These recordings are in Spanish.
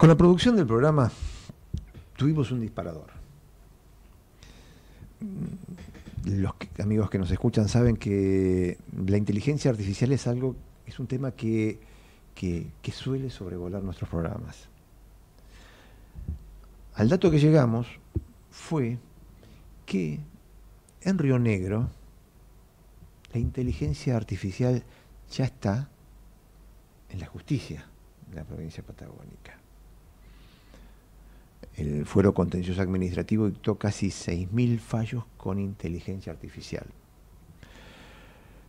Con la producción del programa tuvimos un disparador. Los amigos que nos escuchan saben que la inteligencia artificial es algo, es un tema que, que suele sobrevolar nuestros programas. Al dato que llegamos fue que en Río Negro la inteligencia artificial ya está en la justicia de la provincia patagónica el Fuero Contencioso Administrativo dictó casi 6.000 fallos con inteligencia artificial.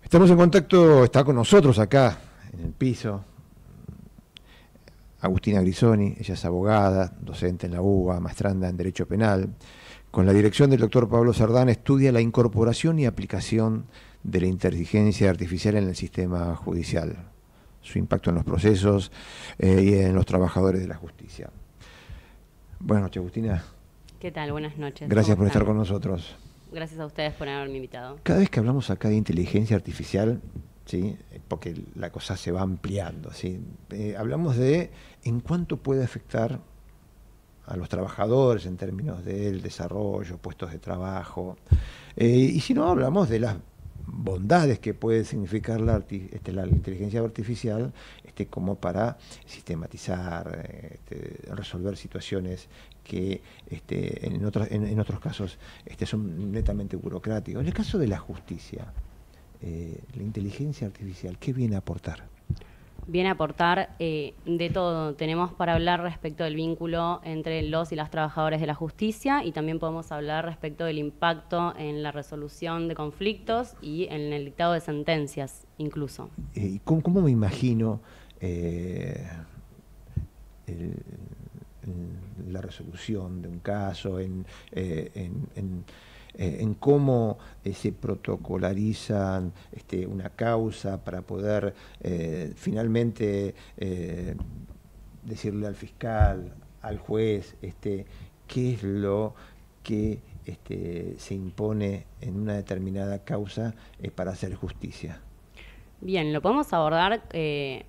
Estamos en contacto, está con nosotros acá en el piso, Agustina Grisoni, ella es abogada, docente en la UBA, maestranda en Derecho Penal. Con la dirección del doctor Pablo Sardán estudia la incorporación y aplicación de la inteligencia artificial en el sistema judicial, su impacto en los procesos eh, y en los trabajadores de la justicia. Buenas noches, Agustina. ¿Qué tal? Buenas noches. Gracias por estar con nosotros. Gracias a ustedes por haberme invitado. Cada vez que hablamos acá de inteligencia artificial, ¿sí? porque la cosa se va ampliando, ¿sí? Eh, hablamos de en cuánto puede afectar a los trabajadores en términos del desarrollo, puestos de trabajo. Eh, y si no, hablamos de las bondades que puede significar la, este, la inteligencia artificial este, como para sistematizar, este, resolver situaciones que este, en, otros, en, otros casos este, son netamente burocráticos. En el caso de la justicia, eh, la inteligencia artificial, ¿qué viene a aportar? Viene a aportar eh, de todo. Tenemos para hablar respecto del vínculo entre los y las trabajadores de la justicia y también podemos hablar respecto del impacto en la resolución de conflictos y en el dictado de sentencias incluso. Eh, ¿cómo, me imagino eh, la resolución de un caso, en cómo eh, se protocolarizan este, una causa para poder eh, finalmente decirle al fiscal, al juez, este, qué es lo que este, se impone en una determinada causa para hacer justicia. Bien, lo podemos abordar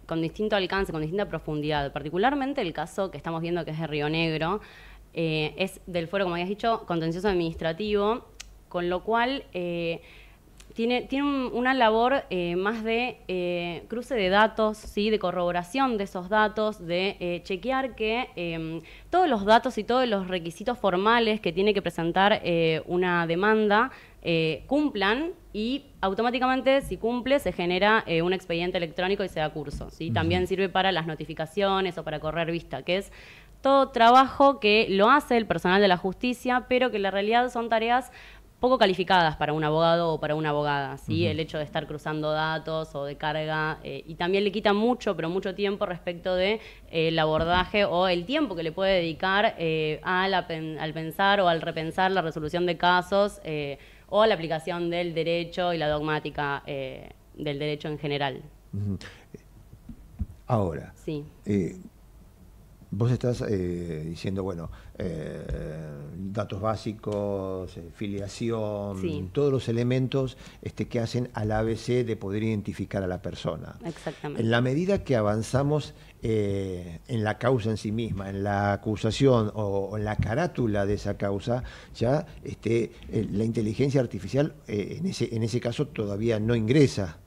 con distinto alcance, con distinta profundidad. Particularmente el caso que estamos viendo que es de Río Negro, es del fuero, como habías dicho, contencioso administrativo con lo cual eh, tiene, tiene una labor eh, más de eh, cruce de datos, ¿sí? de corroboración de esos datos, de chequear que em, todos los datos y todos los requisitos formales que tiene que presentar una demanda cumplan y automáticamente si cumple se genera un expediente electrónico y se da curso. ¿sí? También sirve para las notificaciones o para correr vista, que es todo trabajo que lo hace el personal de la justicia, pero que en la realidad son tareas poco calificadas para un abogado o para una abogada, ¿sí? El hecho de estar cruzando datos o de carga, eh, y también le quita mucho, pero mucho tiempo respecto de eh, el abordaje o el tiempo que le puede dedicar eh, al, al, pensar o al repensar la resolución de casos o a la aplicación del derecho y la dogmática del derecho en general. Ahora, sí. Vos estás eh, diciendo, bueno, eh, datos básicos, eh, filiación, todos los elementos este, que hacen al ABC de poder identificar a la persona. Exactamente. En la medida que avanzamos en la causa en sí misma, en la acusación o, en la carátula de esa causa, ya este, la inteligencia artificial en, ese, en ese caso todavía no ingresa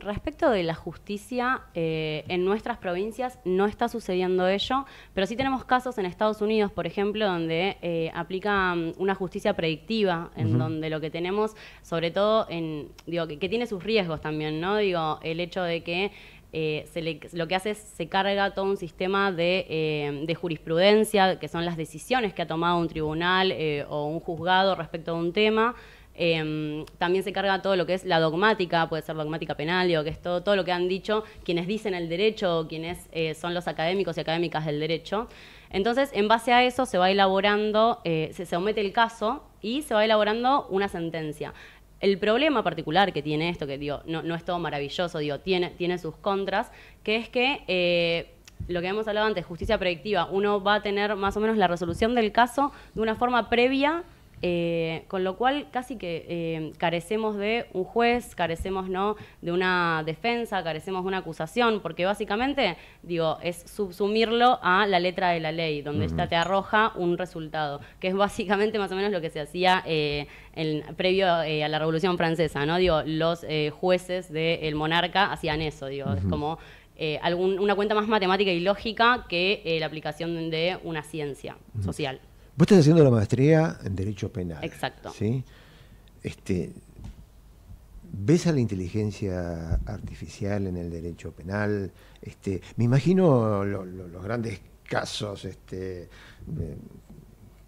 Respecto de la justicia, eh, en nuestras provincias no está sucediendo ello, pero sí tenemos casos en Estados Unidos, por ejemplo, donde eh, aplica una justicia predictiva, en donde lo que tenemos, sobre todo, en, digo, que, tiene sus riesgos también, ¿no? Digo, el hecho de que eh, se lo que hace es se carga todo un sistema de, de, jurisprudencia, que son las decisiones que ha tomado un tribunal o un juzgado respecto a un tema. Em, también se carga todo lo que es la dogmática, puede ser dogmática penal, digo, que es todo, todo lo que han dicho quienes dicen el derecho, quienes eh, son los académicos y académicas del derecho. Entonces, en base a eso se va elaborando, eh, se, omite el caso y se va elaborando una sentencia. El problema particular que tiene esto, que digo, no, es todo maravilloso, digo, tiene, tiene sus contras, que es que eh, lo que hemos hablado antes, justicia predictiva, uno va a tener más o menos la resolución del caso de una forma previa eh, con lo cual casi que eh, carecemos de un juez, carecemos ¿no? de una defensa, carecemos de una acusación, porque básicamente, digo, es subsumirlo a la letra de la ley, donde esta te arroja un resultado, que es básicamente más o menos lo que se hacía eh, previo a la Revolución Francesa, ¿no? Digo, los jueces del monarca hacían eso, digo, es como una cuenta más matemática y lógica que la aplicación de una ciencia social. Vos estás haciendo la maestría en Derecho Penal. Exacto. ¿sí? Este, ¿Ves a la inteligencia artificial en el derecho penal? Este, me imagino los grandes casos este, de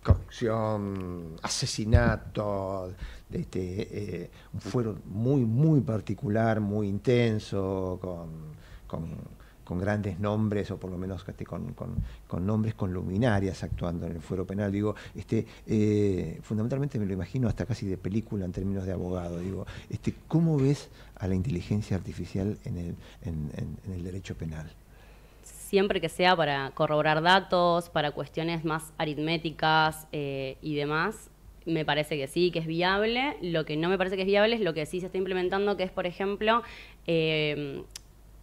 corrupción, asesinatos, este, eh, un fuero muy, muy particular, muy intenso, con con grandes nombres, o por lo menos este, con, nombres con luminarias actuando en el fuero penal. Digo, este, eh, fundamentalmente me lo imagino hasta casi de película en términos de abogado. Digo, este, ¿cómo ves a la inteligencia artificial en el, en, el derecho penal? siempre que sea para corroborar datos, para cuestiones más aritméticas eh, y demás, me parece que sí, que es viable. Lo que no me parece que es viable es lo que sí se está implementando, que es, por ejemplo, eh,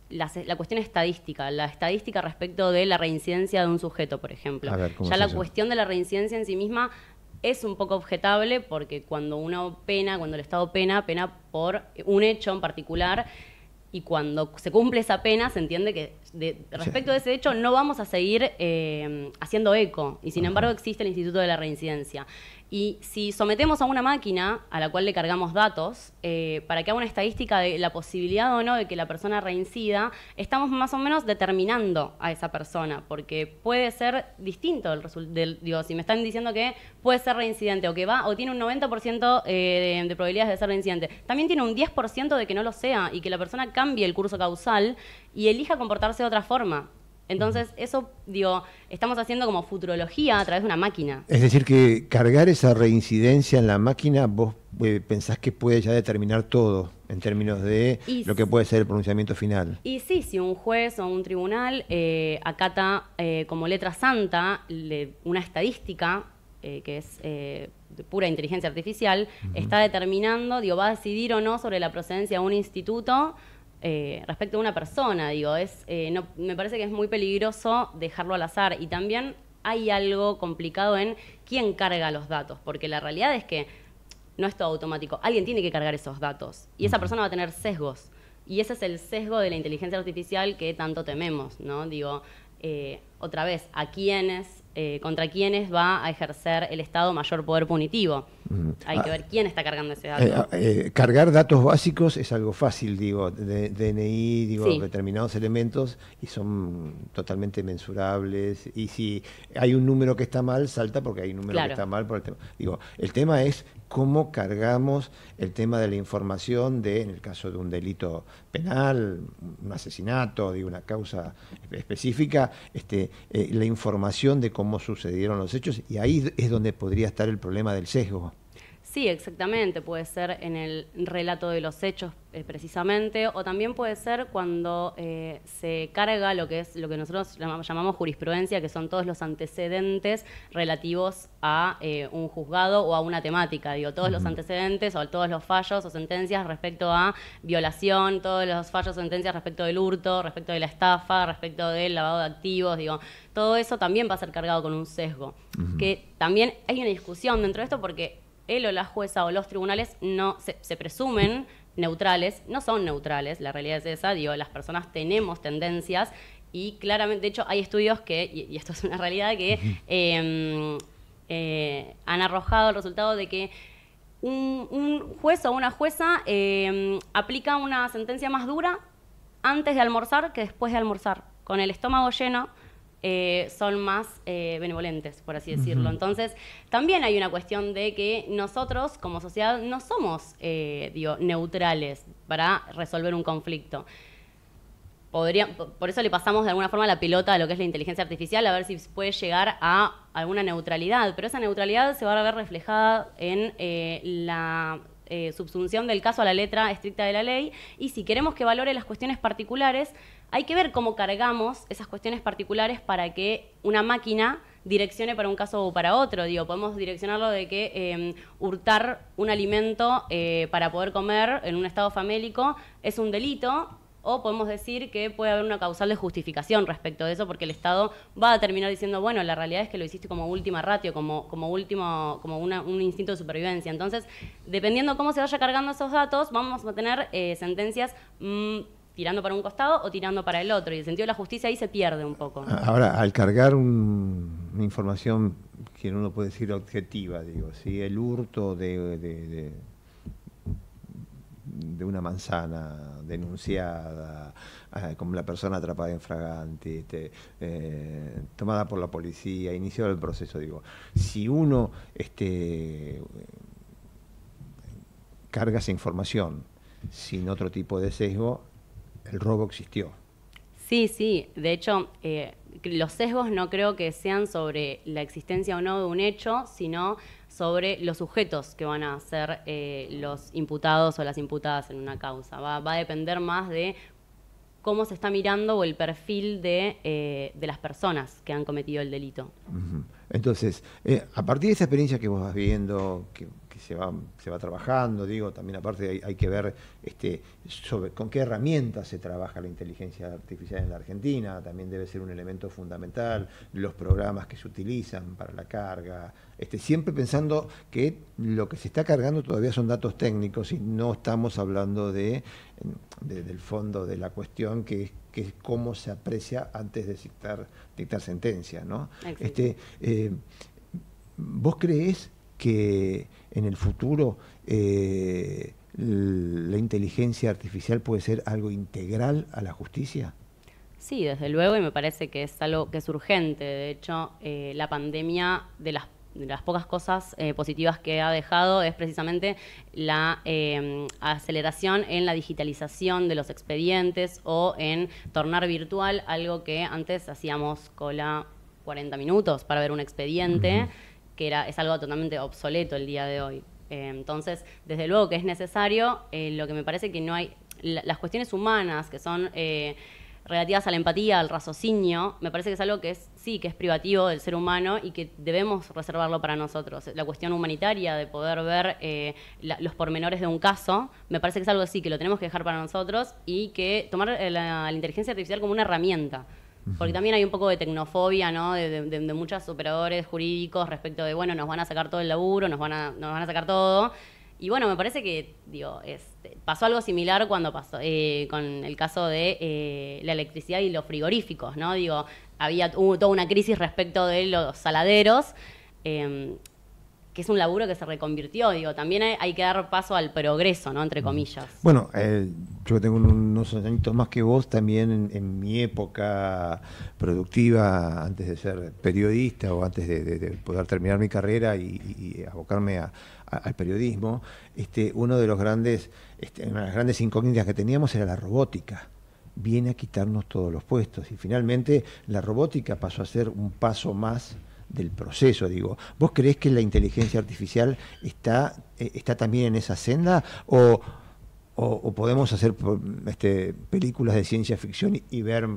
la, cuestión estadística, la estadística respecto de la reincidencia de un sujeto, por ejemplo. ya la cuestión de la reincidencia en sí misma es un poco objetable porque cuando uno pena, cuando el Estado pena, pena por un hecho en particular y cuando se cumple esa pena se entiende que respecto de ese hecho no vamos a seguir eh, haciendo eco y sin embargo existe el Instituto de la Reincidencia. Y si sometemos a una máquina a la cual le cargamos datos, eh, para que haga una estadística de la posibilidad o no de que la persona reincida, estamos más o menos determinando a esa persona, porque puede ser distinto del, digo, si me están diciendo que puede ser reincidente o que va o tiene un 90% eh, de, probabilidades de ser reincidente, también tiene un 10% de que no lo sea y que la persona cambie el curso causal y elija comportarse de otra forma. Entonces, eso, digo, estamos haciendo como futurología a través de una máquina. Es decir, que cargar esa reincidencia en la máquina, vos eh, pensás que puede ya determinar todo en términos de lo que puede ser el pronunciamiento final. Y sí, si un juez o un tribunal eh, acata eh, como letra santa una estadística que es de pura inteligencia artificial, está determinando, digo, va a decidir o no sobre la procedencia de un instituto eh, respecto a una persona, digo, es, eh, no, me parece que es muy peligroso dejarlo al azar y también hay algo complicado en quién carga los datos, porque la realidad es que no es todo automático, alguien tiene que cargar esos datos y esa persona va a tener sesgos y ese es el sesgo de la inteligencia artificial que tanto tememos, ¿no? Digo, eh, otra vez, ¿a quiénes eh, contra quiénes va a ejercer el Estado mayor poder punitivo. Hay que ah, ver quién está cargando ese dato. Eh, ah, eh, cargar datos básicos es algo fácil, digo, de, DNI, digo, determinados elementos y son totalmente mensurables. Y si hay un número que está mal, salta porque hay un número que está mal por el tema. Digo, el tema es cómo cargamos el tema de la información de, en el caso de un delito penal, un asesinato, de una causa específica, este, eh, la información de cómo sucedieron los hechos, y ahí es donde podría estar el problema del sesgo. Sí, exactamente. Puede ser en el relato de los hechos eh, precisamente, o también puede ser cuando eh, se carga lo que es lo que nosotros llamamos, jurisprudencia, que son todos los antecedentes relativos a eh, un juzgado o a una temática. Digo, todos los antecedentes o todos los fallos o sentencias respecto a violación, todos los fallos o sentencias respecto del hurto, respecto de la estafa, respecto del lavado de activos, digo, todo eso también va a ser cargado con un sesgo. Que también hay una discusión dentro de esto porque él o la jueza o los tribunales no se, presumen neutrales, no son neutrales, la realidad es esa, digo, las personas tenemos tendencias y claramente, de hecho, hay estudios que, y, esto es una realidad, que em, eh, han arrojado el resultado de que un, juez o una jueza em, aplica una sentencia más dura antes de almorzar que después de almorzar, con el estómago lleno eh, son más eh, benevolentes, por así decirlo. Entonces, también hay una cuestión de que nosotros como sociedad no somos eh, neutrales para resolver un conflicto. Podría, por eso le pasamos de alguna forma la pelota a lo que es la inteligencia artificial, a ver si puede llegar a alguna neutralidad, pero esa neutralidad se va a ver reflejada en la subsunción del caso a la letra estricta de la ley y si queremos que valore las cuestiones particulares, hay que ver cómo cargamos esas cuestiones particulares para que una máquina direccione para un caso o para otro. Digo, podemos direccionarlo de que em, hurtar un alimento eh, para poder comer en un estado famélico es un delito, o podemos decir que puede haber una causal de justificación respecto de eso, porque el Estado va a terminar diciendo, bueno, la realidad es que lo hiciste como última ratio, como, como último, como un instinto de supervivencia. Entonces, dependiendo cómo se vaya cargando esos datos, vamos a tener eh, sentencias mm, tirando para un costado o tirando para el otro. Y el sentido de la justicia ahí se pierde un poco. Ahora, al cargar una información que uno puede decir objetiva, digo, si el hurto de una manzana denunciada, ah, como la persona atrapada en fragante, este, eh, tomada por la policía, iniciado el proceso, digo, si uno este, carga esa información sin otro tipo de sesgo, el robo existió. Sí, sí, de hecho, eh, los sesgos no creo que sean sobre la existencia o no de un hecho, sino sobre los sujetos que van a ser eh, los imputados o las imputadas en una causa. Va, a depender más de cómo se está mirando o el perfil de, eh, las personas que han cometido el delito. Entonces, eh, a partir de esa experiencia que vos vas viendo, que se va, se va trabajando, digo, también aparte hay, que ver este, sobre con qué herramientas se trabaja la inteligencia artificial en la Argentina, también debe ser un elemento fundamental, los programas que se utilizan para la carga, este, siempre pensando que lo que se está cargando todavía son datos técnicos y no estamos hablando de, del fondo de la cuestión que es que es cómo se aprecia antes de dictar, dictar sentencia, ¿no? Este, eh, ¿Vos crees que en el futuro eh, la inteligencia artificial puede ser algo integral a la justicia? Sí, desde luego, y me parece que es algo que es urgente. De hecho, eh, la pandemia, de las, pocas cosas eh, positivas que ha dejado, es precisamente la aceleración en la digitalización de los expedientes o en tornar virtual algo que antes hacíamos cola 40 minutos para ver un expediente que era, es algo totalmente obsoleto el día de hoy. Eh, entonces, desde luego que es necesario, eh, lo que me parece que no hay, las cuestiones humanas que son eh, relativas a la empatía, al raciocinio, me parece que es algo que es, sí, que es privativo del ser humano y que debemos reservarlo para nosotros. La cuestión humanitaria de poder ver los pormenores de un caso, me parece que es algo así, que lo tenemos que dejar para nosotros y que tomar la inteligencia artificial como una herramienta porque también hay un poco de tecnofobia, ¿no? De, muchos operadores jurídicos respecto de, bueno, nos van a sacar todo el laburo, nos van a, nos van a sacar todo. Y bueno, me parece que, digo, este, pasó algo similar cuando pasó eh, con el caso de eh, la electricidad y los frigoríficos, ¿no? Digo, había hubo toda una crisis respecto de los saladeros. Em, que es un laburo que se reconvirtió, digo, también hay, que dar paso al progreso, ¿no? Entre comillas. Bueno, eh, yo tengo unos añitos más que vos, también en, mi época productiva, antes de ser periodista o antes de, poder terminar mi carrera y, abocarme al periodismo, este, uno de los grandes, este, una de las grandes incógnitas que teníamos era la robótica viene a quitarnos todos los puestos y finalmente la robótica pasó a ser un paso más del proceso, digo. ¿Vos creés que la inteligencia artificial está, eh, está también en esa senda o, o, podemos hacer este, películas de ciencia ficción y, ver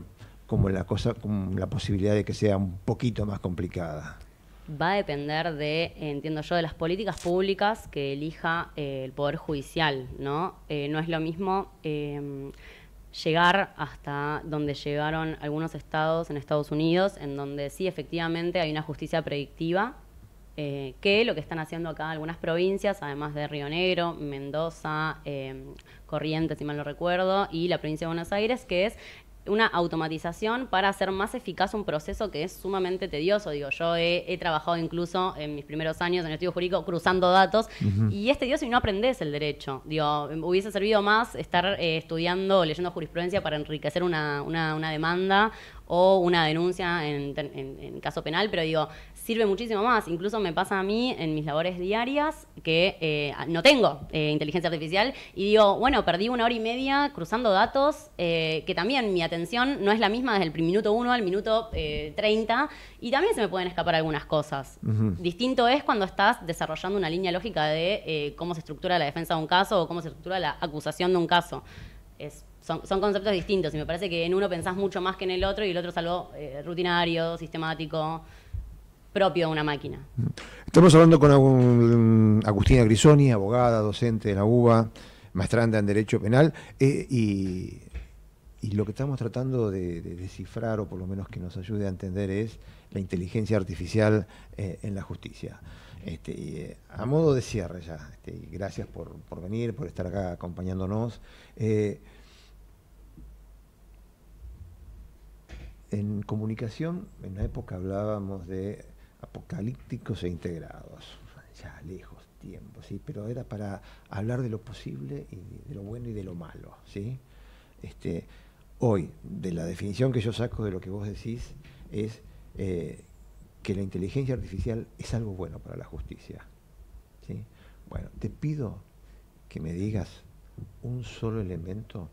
como la cosa, como la posibilidad de que sea un poquito más complicada? Va a depender de, entiendo yo, de las políticas públicas que elija eh, el Poder Judicial, ¿no? Eh, no es lo mismo llegar hasta donde llegaron algunos estados en Estados Unidos, en donde sí efectivamente hay una justicia predictiva, eh, que lo que están haciendo acá algunas provincias, además de Río Negro, Mendoza, eh, Corrientes, si mal no recuerdo, y la provincia de Buenos Aires, que es una automatización para hacer más eficaz un proceso que es sumamente tedioso. Digo, yo he, trabajado incluso en mis primeros años en el estudio jurídico cruzando datos y es tedioso y no aprendes el derecho. Digo, hubiese servido más estar eh, estudiando o leyendo jurisprudencia para enriquecer una, una, una demanda o una denuncia en, en, caso penal, pero digo, sirve muchísimo más. Incluso me pasa a mí en mis labores diarias que eh, no tengo eh, inteligencia artificial y digo, bueno, perdí una hora y media cruzando datos, eh, que también mi atención no es la misma desde el minuto 1 al minuto 30 y también se me pueden escapar algunas cosas. Distinto es cuando estás desarrollando una línea lógica de cómo se estructura la defensa de un caso o cómo se estructura la acusación de un caso. Es son, conceptos distintos y me parece que en uno pensás mucho más que en el otro y el otro es algo eh, rutinario, sistemático. Propio de una máquina. Estamos hablando con Agustina Grisoni, abogada, docente de la UBA, maestranda en Derecho Penal, eh, y, lo que estamos tratando de, descifrar, o por lo menos que nos ayude a entender, es la inteligencia artificial eh, en la justicia. Este, eh, a modo de cierre ya, este, gracias por, venir, por estar acá acompañándonos. en comunicación, en la época hablábamos de apocalípticos e integrados, ya lejos tiempo, ¿sí? pero era para hablar de lo posible y de lo bueno y de lo malo. ¿sí? Este, hoy, de la definición que yo saco de lo que vos decís, es eh, que la inteligencia artificial es algo bueno para la justicia. ¿sí? Bueno, te pido que me digas un solo elemento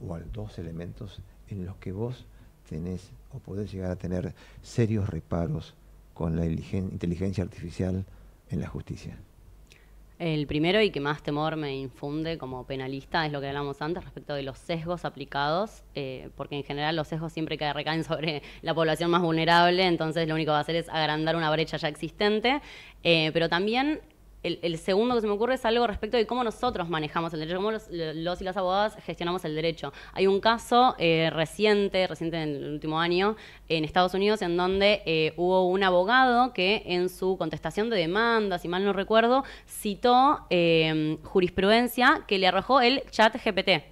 o dos elementos en los que vos tenés o podés llegar a tener serios reparos con la inteligencia artificial en la justicia? El primero y que más temor me infunde como penalista es lo que hablamos antes respecto de los sesgos aplicados, eh, porque en general los sesgos siempre recaen sobre la población más vulnerable, entonces lo único que va a hacer es agrandar una brecha ya existente, eh, pero también el, segundo que se me ocurre es algo respecto de cómo nosotros manejamos el derecho, cómo los, y las abogadas gestionamos el derecho. Hay un caso eh, reciente, reciente en el último año, en Estados Unidos, en donde eh, hubo un abogado que en su contestación de demanda, si mal no recuerdo, citó eh, jurisprudencia que le arrojó el chat GPT.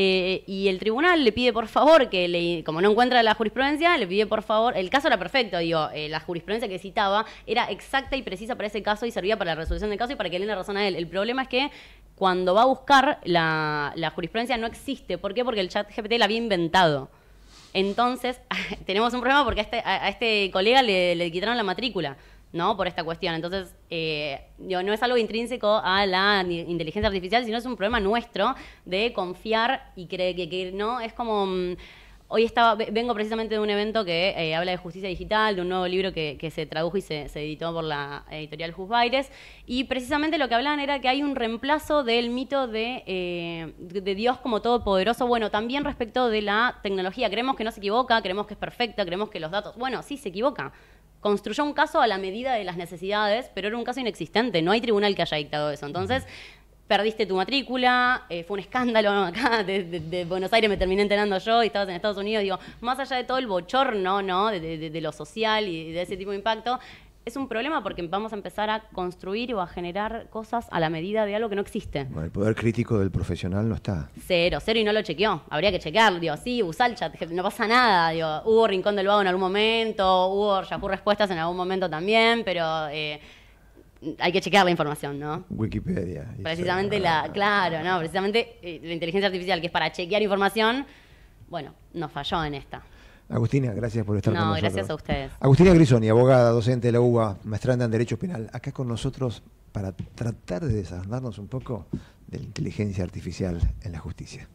Eh, y el tribunal le pide por favor que, le, como no encuentra la jurisprudencia, le pide por favor, el caso era perfecto, digo, eh, la jurisprudencia que citaba era exacta y precisa para ese caso y servía para la resolución del caso y para que le den la razón a él. El problema es que cuando va a buscar la, jurisprudencia no existe. ¿Por qué? Porque el chat GPT la había inventado. Entonces, tenemos un problema porque a este, a este colega le, le quitaron la matrícula. ¿No? Por esta cuestión. Entonces, eh, no es algo intrínseco a la inteligencia artificial, sino es un problema nuestro de confiar y creer que, no, es como... Mm, hoy estaba, vengo precisamente de un evento que eh, habla de justicia digital, de un nuevo libro que, se tradujo y se, editó por la editorial Baires, y precisamente lo que hablaban era que hay un reemplazo del mito de, eh, de Dios como todopoderoso, bueno, también respecto de la tecnología. Creemos que no se equivoca, creemos que es perfecta, creemos que los datos, bueno, sí se equivoca, construyó un caso a la medida de las necesidades, pero era un caso inexistente, no hay tribunal que haya dictado eso. Entonces, perdiste tu matrícula, eh, fue un escándalo acá, de, Buenos Aires me terminé enterando yo y estabas en Estados Unidos, digo, más allá de todo el bochorno, ¿no? de lo social y de ese tipo de impacto, es un problema porque vamos a empezar a construir o a generar cosas a la medida de algo que no existe. Bueno, el poder crítico del profesional no está. Cero, cero y no lo chequeó. Habría que chequearlo. Digo, sí, usa el chat, no pasa nada. Digo, hubo Rincón del Vago en algún momento, hubo Yahoo Respuestas en algún momento también, pero eh, hay que chequear la información, ¿no? Wikipedia. Precisamente la, claro, no, precisamente eh, la inteligencia artificial que es para chequear información, bueno, nos falló en esta. Agustina, gracias por estar con nosotros. No, gracias a ustedes. Agustina Grisoni, abogada, docente de la UBA, maestranda en Derecho Penal, acá con nosotros para tratar de desarmarnos un poco de la inteligencia artificial en la justicia.